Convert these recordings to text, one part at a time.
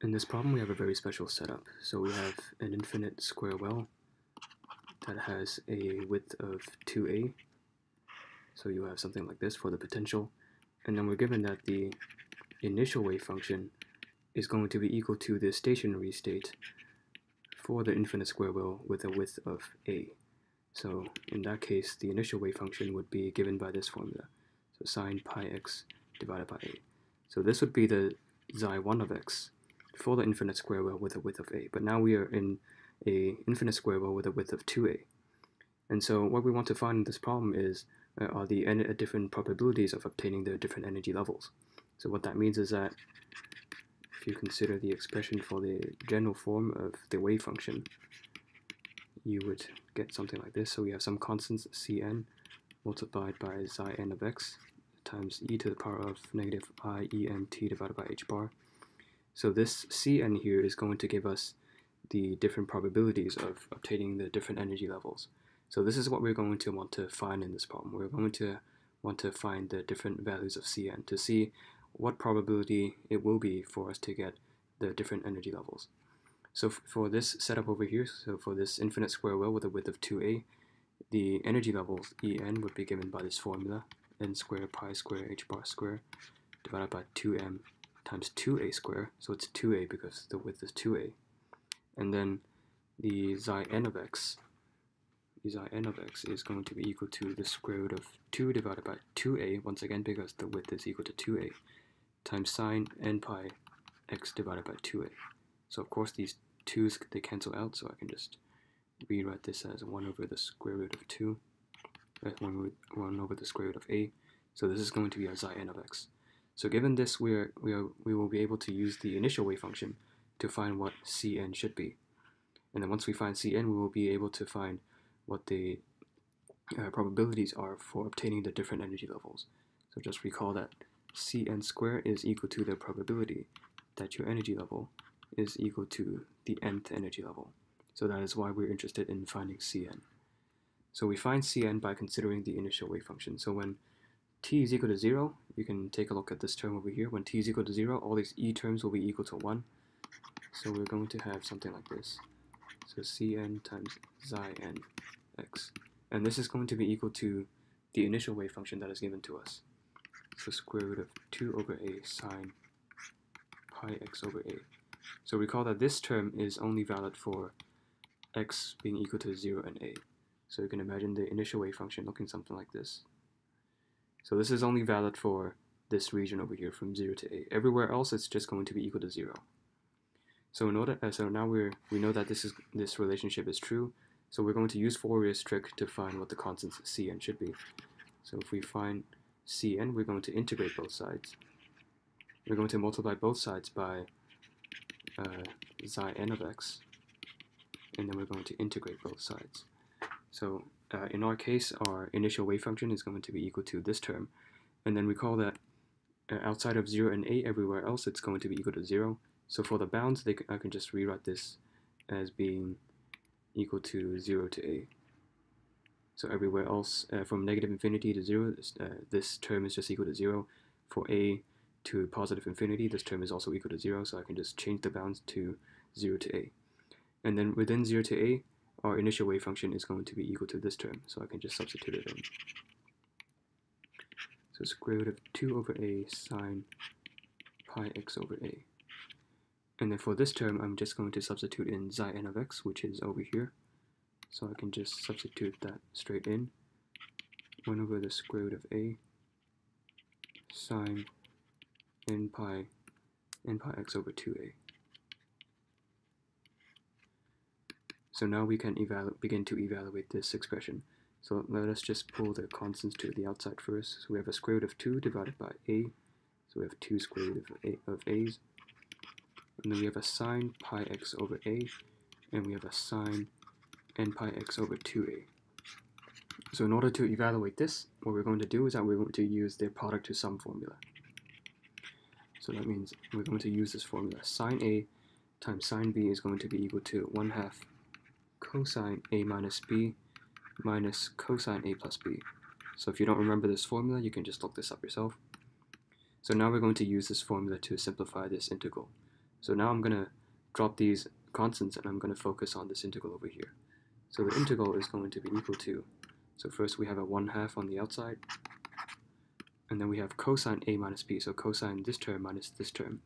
In this problem, we have a very special setup. So we have an infinite square well that has a width of 2a. So you have something like this for the potential. And then we're given that the initial wave function is going to be equal to the stationary state for the infinite square well with a width of a. So in that case, the initial wave function would be given by this formula. So sine pi x divided by a. So this would be the psi 1 of x for the infinite square well with a width of a. But now we are in a infinite square well with a width of 2a. And so what we want to find in this problem is uh, are the uh, different probabilities of obtaining the different energy levels. So what that means is that if you consider the expression for the general form of the wave function, you would get something like this. So we have some constants cn multiplied by psi n of x times e to the power of negative i e n t divided by h bar so this Cn here is going to give us the different probabilities of obtaining the different energy levels. So this is what we're going to want to find in this problem. We're going to want to find the different values of Cn to see what probability it will be for us to get the different energy levels. So for this setup over here, so for this infinite square well with a width of 2a, the energy levels En would be given by this formula, n squared pi squared h bar squared divided by 2m times 2a squared, so it's 2a because the width is 2a. And then the psi n of x, the psi n of x is going to be equal to the square root of 2 divided by 2a, once again because the width is equal to 2a, times sine n pi x divided by 2a. So of course these 2's, they cancel out, so I can just rewrite this as 1 over the square root of 2, uh, 1, 1 over the square root of a. So this is going to be our psi n of x. So given this, we, are, we, are, we will be able to use the initial wave function to find what Cn should be. And then once we find Cn, we will be able to find what the uh, probabilities are for obtaining the different energy levels. So just recall that Cn squared is equal to the probability that your energy level is equal to the nth energy level. So that is why we're interested in finding Cn. So we find Cn by considering the initial wave function. So when t is equal to 0, you can take a look at this term over here. When t is equal to 0, all these e terms will be equal to 1. So we're going to have something like this. So cn times psi n x. And this is going to be equal to the initial wave function that is given to us. So square root of 2 over a sine pi x over a. So recall that this term is only valid for x being equal to 0 and a. So you can imagine the initial wave function looking something like this. So this is only valid for this region over here from 0 to a. Everywhere else it's just going to be equal to 0. So in order, uh, so now we're, we know that this is this relationship is true. So we're going to use Fourier's trick to find what the constants Cn should be. So if we find Cn, we're going to integrate both sides. We're going to multiply both sides by uh, psi n of x, and then we're going to integrate both sides. So uh, in our case, our initial wave function is going to be equal to this term. And then recall that uh, outside of 0 and a, everywhere else, it's going to be equal to 0. So for the bounds, they, I can just rewrite this as being equal to 0 to a. So everywhere else, uh, from negative infinity to 0, uh, this term is just equal to 0. For a to positive infinity, this term is also equal to 0, so I can just change the bounds to 0 to a. And then within 0 to a, our initial wave function is going to be equal to this term, so I can just substitute it in. So square root of 2 over a sine pi x over a. And then for this term, I'm just going to substitute in psi n of x, which is over here. So I can just substitute that straight in. 1 over the square root of a sine n pi n pi x over 2a. So now we can begin to evaluate this expression. So let us just pull the constants to the outside first. So we have a square root of 2 divided by a. So we have 2 square root of, a, of a's. And then we have a sine pi x over a. And we have a sine n pi x over 2a. So in order to evaluate this, what we're going to do is that we're going to use the product to sum formula. So that means we're going to use this formula. Sine a times sine b is going to be equal to 1 half cosine a minus b minus cosine a plus b. So if you don't remember this formula, you can just look this up yourself. So now we're going to use this formula to simplify this integral. So now I'm going to drop these constants and I'm going to focus on this integral over here. So the integral is going to be equal to, so first we have a 1 half on the outside, and then we have cosine a minus b, so cosine this term minus this term.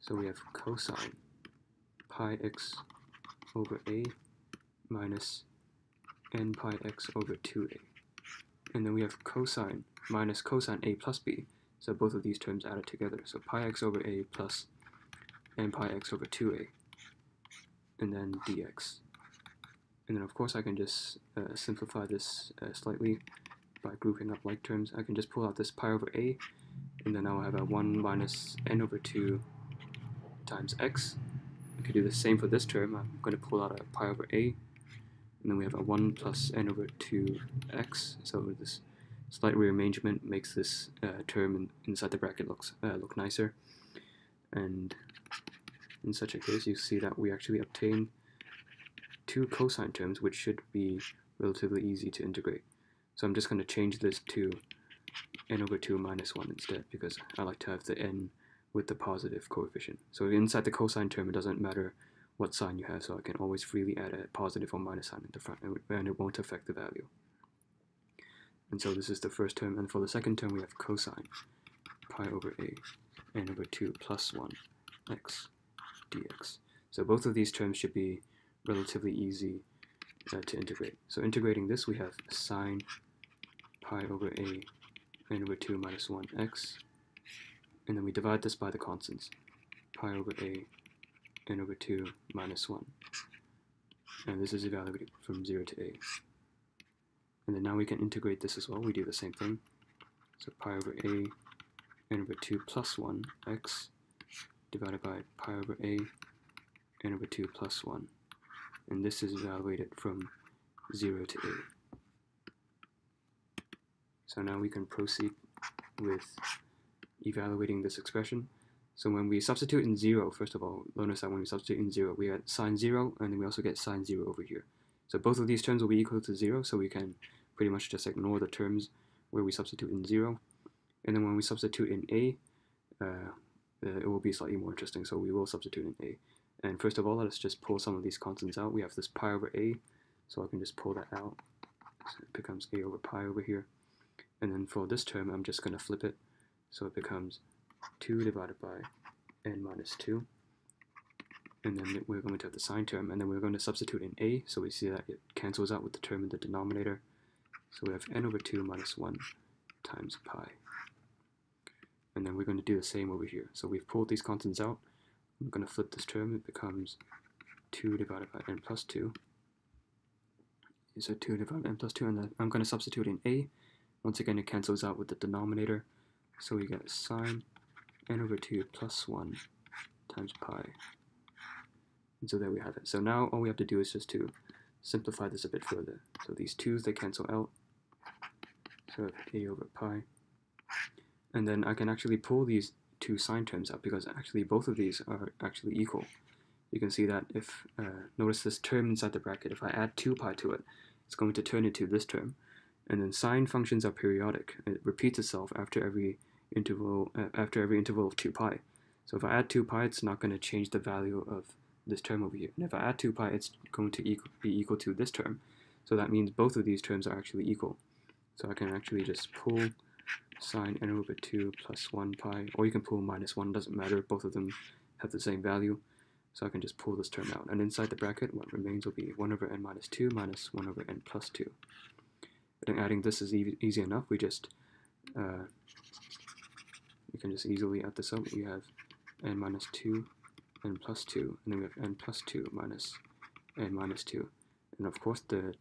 So we have cosine pi x over a minus n pi x over 2a. And then we have cosine minus cosine a plus b, so both of these terms added together. So pi x over a plus n pi x over 2a, and then dx. And then of course I can just uh, simplify this uh, slightly by grouping up like terms. I can just pull out this pi over a, and then I'll have a 1 minus n over 2 times x. I could do the same for this term. I'm going to pull out a pi over a, and then we have a 1 plus n over 2x. So this slight rearrangement makes this uh, term in, inside the bracket looks uh, look nicer. And in such a case, you see that we actually obtain two cosine terms, which should be relatively easy to integrate. So I'm just going to change this to n over 2 minus 1 instead, because I like to have the n with the positive coefficient. So inside the cosine term, it doesn't matter what sign you have, so I can always freely add a positive or minus sign in the front, and it won't affect the value. And so this is the first term, and for the second term we have cosine pi over a a n over 2 plus 1 x dx. So both of these terms should be relatively easy uh, to integrate. So integrating this, we have sine pi over a a n over 2 minus 1 x and then we divide this by the constants. Pi over a n over 2 minus 1. And this is evaluated from 0 to a. And then now we can integrate this as well. We do the same thing. So pi over a n over 2 plus 1 x divided by pi over a n over 2 plus 1. And this is evaluated from 0 to a. So now we can proceed with evaluating this expression. So when we substitute in 0, first of all, notice that when we substitute in 0, we get sine 0, and then we also get sine 0 over here. So both of these terms will be equal to 0, so we can pretty much just ignore the terms where we substitute in 0. And then when we substitute in a, uh, uh, it will be slightly more interesting, so we will substitute in a. And first of all, let's just pull some of these constants out. We have this pi over a, so I can just pull that out. So it becomes a over pi over here. And then for this term, I'm just going to flip it so it becomes 2 divided by n minus 2. And then we're going to have the sine term, and then we're going to substitute in a, so we see that it cancels out with the term in the denominator. So we have n over 2 minus 1 times pi. And then we're going to do the same over here. So we've pulled these constants out. I'm going to flip this term. It becomes 2 divided by n plus 2. So 2 divided by n plus 2, and then I'm going to substitute in a. Once again, it cancels out with the denominator. So we get sine n over 2 plus 1 times pi. And so there we have it. So now all we have to do is just to simplify this a bit further. So these 2's, they cancel out. So a over pi. And then I can actually pull these two sine terms out because actually both of these are actually equal. You can see that if, uh, notice this term inside the bracket, if I add 2 pi to it, it's going to turn into this term. And then sine functions are periodic. It repeats itself after every interval uh, after every interval of 2 pi. So if I add 2 pi, it's not going to change the value of this term over here. And if I add 2 pi, it's going to equal, be equal to this term. So that means both of these terms are actually equal. So I can actually just pull sine n over 2 plus 1 pi, or you can pull minus 1, doesn't matter, both of them have the same value. So I can just pull this term out. And inside the bracket, what remains will be 1 over n minus 2 minus 1 over n plus 2. And adding this is e easy enough. We just uh, we can just easily add this up. We have n minus 2, n plus 2, and then we have n plus 2 minus n minus 2. And of course, the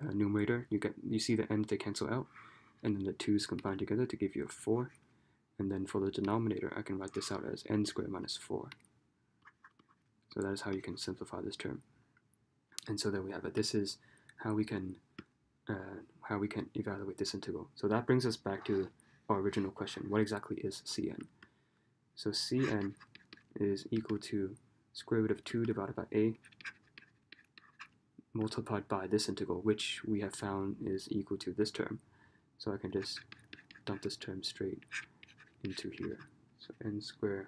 uh, numerator, you get you see the n's they cancel out, and then the 2's combine together to give you a 4. And then for the denominator, I can write this out as n squared minus 4. So that is how you can simplify this term. And so there we have it. This is how we can uh, how we can evaluate this integral. So that brings us back to our original question. What exactly is Cn? So Cn is equal to square root of 2 divided by a multiplied by this integral, which we have found is equal to this term. So I can just dump this term straight into here. So n squared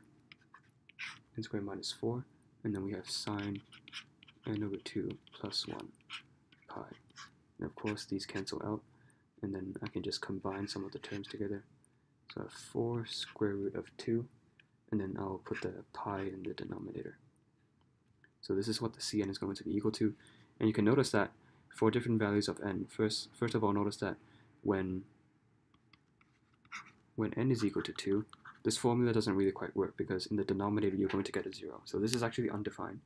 n squared minus 4, and then we have sine n over 2 plus 1 pi. And of course these cancel out, and then I can just combine some of the terms together. So I have 4 square root of 2, and then I'll put the pi in the denominator. So this is what the Cn is going to be equal to, and you can notice that for different values of n, first, first of all notice that when, when n is equal to 2, this formula doesn't really quite work because in the denominator you're going to get a 0. So this is actually undefined.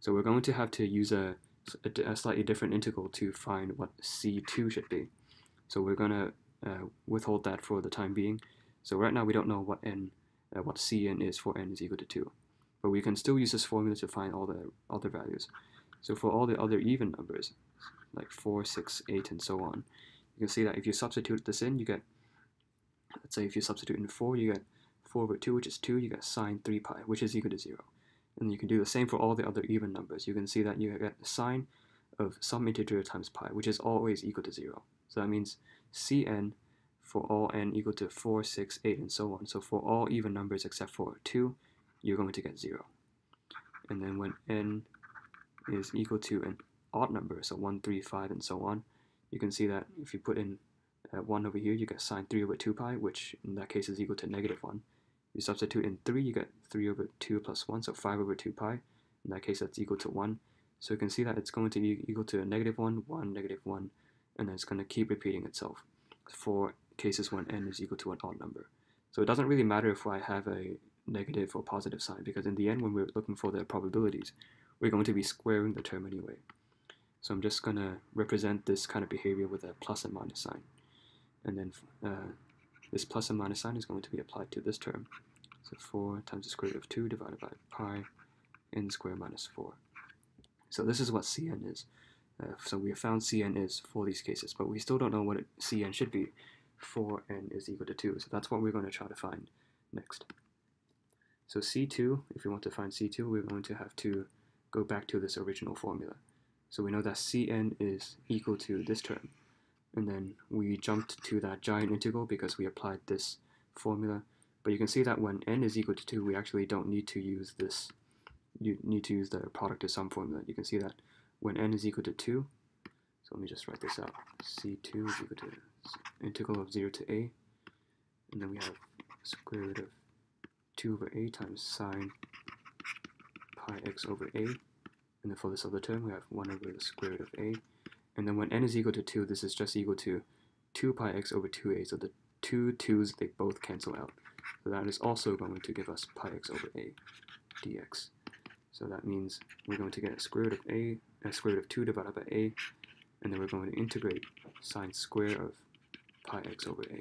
So we're going to have to use a, a, a slightly different integral to find what C2 should be. So we're going to uh, withhold that for the time being. So right now we don't know what n, uh, what Cn is for n is equal to 2. But we can still use this formula to find all the other values. So for all the other even numbers, like 4, 6, 8, and so on, you can see that if you substitute this in, you get, let's say if you substitute in 4, you get 4 over 2, which is 2, you get sine 3 pi, which is equal to 0. And you can do the same for all the other even numbers. You can see that you get the sine of some integer times pi, which is always equal to 0. So that means Cn for all n equal to 4, 6, 8, and so on. So for all even numbers except for 2, you're going to get 0. And then when n is equal to an odd number, so 1, 3, 5, and so on, you can see that if you put in uh, 1 over here, you get sine 3 over 2 pi, which in that case is equal to negative 1. You substitute in 3, you get 3 over 2 plus 1, so 5 over 2 pi. In that case, that's equal to 1. So you can see that it's going to be equal to a negative 1, 1, negative 1, and then it's going to keep repeating itself for cases when n is equal to an odd number. So it doesn't really matter if I have a negative or positive sign, because in the end, when we're looking for the probabilities, we're going to be squaring the term anyway. So I'm just going to represent this kind of behavior with a plus and minus sign. And then uh, this plus and minus sign is going to be applied to this term. So 4 times the square root of 2 divided by pi n squared minus 4. So this is what Cn is. Uh, so we have found Cn is for these cases, but we still don't know what it, Cn should be for n is equal to 2. So that's what we're going to try to find next. So C2, if we want to find C2, we're going to have to go back to this original formula. So we know that Cn is equal to this term and then we jumped to that giant integral because we applied this formula. But you can see that when n is equal to 2, we actually don't need to use this, you need to use the product of sum formula. You can see that when n is equal to 2, so let me just write this out, c2 is equal to integral of 0 to a, and then we have square root of 2 over a times sine pi x over a, and then for this other term we have 1 over the square root of a, and then when n is equal to 2, this is just equal to 2 pi x over 2a. So the two 2's, they both cancel out. So that is also going to give us pi x over a dx. So that means we're going to get a square root of a, square root of 2 divided by a, and then we're going to integrate sine square of pi x over a.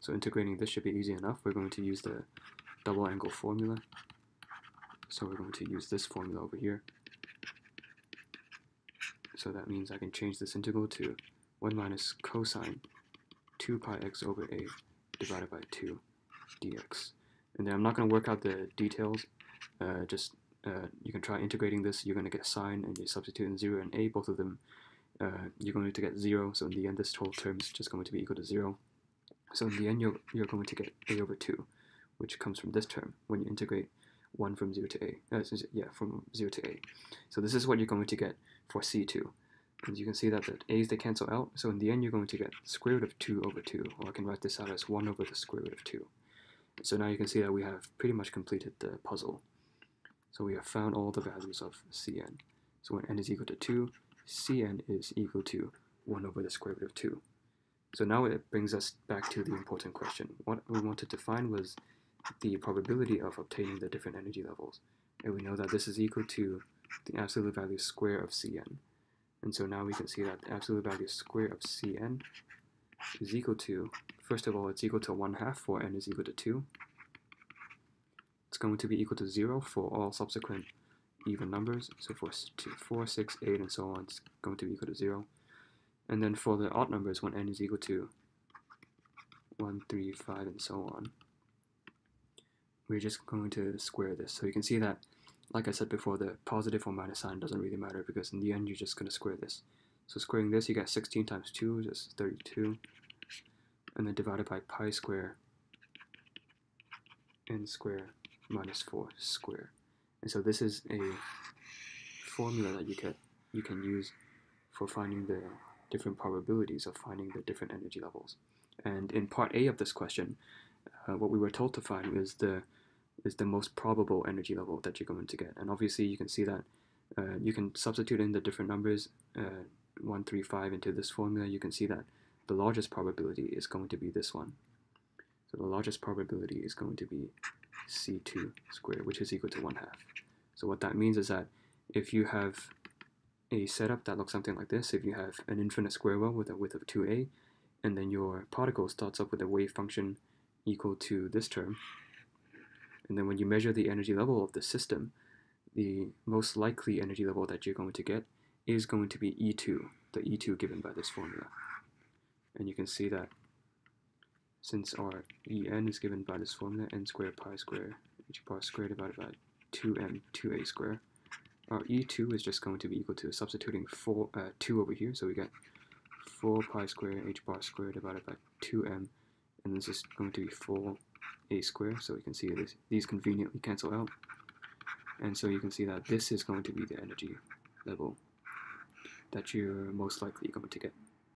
So integrating this should be easy enough. We're going to use the double angle formula. So we're going to use this formula over here. So that means I can change this integral to 1 minus cosine 2 pi x over a divided by 2 dx. And then I'm not going to work out the details, uh, just uh, you can try integrating this, you're going to get sine and you substitute in 0 and a, both of them, uh, you're going to get 0, so in the end this whole term is just going to be equal to 0. So in the end you're, you're going to get a over 2, which comes from this term when you integrate 1 from 0 to a, uh, yeah, from 0 to a. So this is what you're going to get for C2. And you can see that the a's they cancel out, so in the end you're going to get square root of 2 over 2, or I can write this out as 1 over the square root of 2. So now you can see that we have pretty much completed the puzzle. So we have found all the values of Cn. So when n is equal to 2, Cn is equal to 1 over the square root of 2. So now it brings us back to the important question. What we wanted to find was the probability of obtaining the different energy levels. And we know that this is equal to the absolute value square of Cn. And so now we can see that the absolute value square of Cn is equal to, first of all, it's equal to 1 half for n is equal to 2. It's going to be equal to 0 for all subsequent even numbers. So for 2, 4, 6, 8, and so on, it's going to be equal to 0. And then for the odd numbers, when n is equal to 1, 3, 5, and so on, we're just going to square this. So you can see that like I said before, the positive or minus sign doesn't really matter because in the end you're just going to square this. So squaring this, you get 16 times 2 is 32, and then divided by pi square n square minus 4 squared. And so this is a formula that you can, you can use for finding the different probabilities of finding the different energy levels. And in part A of this question, uh, what we were told to find is the is the most probable energy level that you're going to get. And obviously you can see that uh, you can substitute in the different numbers, uh, 1, 3, 5 into this formula. You can see that the largest probability is going to be this one. So the largest probability is going to be C2 squared, which is equal to 1 half. So what that means is that if you have a setup that looks something like this, if you have an infinite square well with a width of 2a, and then your particle starts up with a wave function equal to this term, and then when you measure the energy level of the system, the most likely energy level that you're going to get is going to be E2, the E2 given by this formula. And you can see that since our En is given by this formula, n squared pi squared h bar squared divided by 2m 2a squared, our E2 is just going to be equal to substituting 4, uh, 2 over here, so we get 4 pi squared h bar squared divided by 2m, and this is going to be 4a squared, so we can see these conveniently cancel out, and so you can see that this is going to be the energy level that you're most likely going to get.